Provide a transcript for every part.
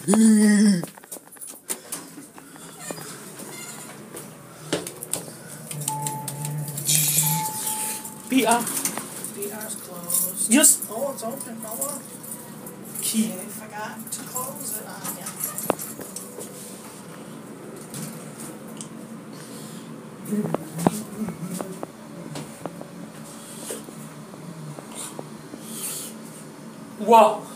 PR. BR's closed. Yes. Oh, it's open. On. Key. I forgot to close it uh, on you.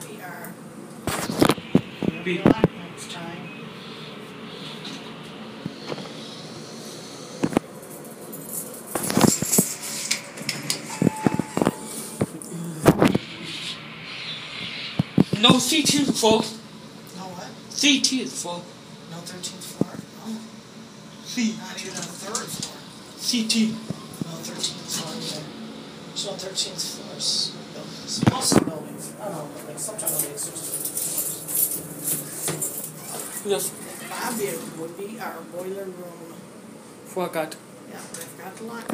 Wow. Not BR. B. Good luck next time. No CT is full. No what? CT is full. No thirteenth floor? No. C. not even a third floor. CT. No thirteenth floor either. There's no thirteenth floors. buildings. I don't oh, know. Sometimes there's thirteen floors. Yes. Lobby would be our boiler room. Forgot. Yeah, I forgot to lock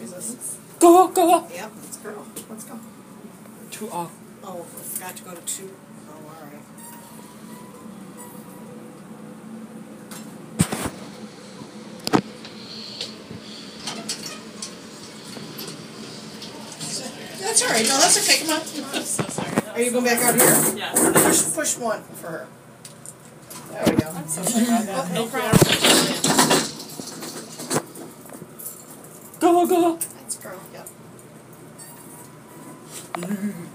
let's see this. Go, go. Yep, let's go. Let's go. Two off. Oh, I forgot to go to two. Oh, all right. That's all right. No, that's okay. Come on. I'm so sorry. Are you going back out here? Yeah. Push, push one for her. There we go. I'm so sorry about that. No Thank go. That's girl. Yep.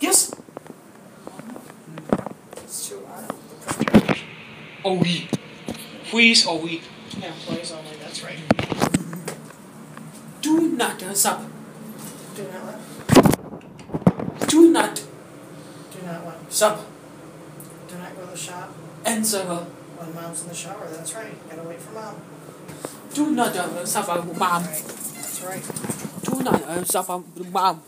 Yes. It's too loud. A week. Freeze a week. Yeah, employees only. That's right. Do not uh, sub. Do not what? Do not Do not what? sub. Do not go to the shop Answer. when mom's in the shower. That's right. Gotta wait for mom. Do not uh, suffer mom. Right. That's right. Do not uh, suffer mom.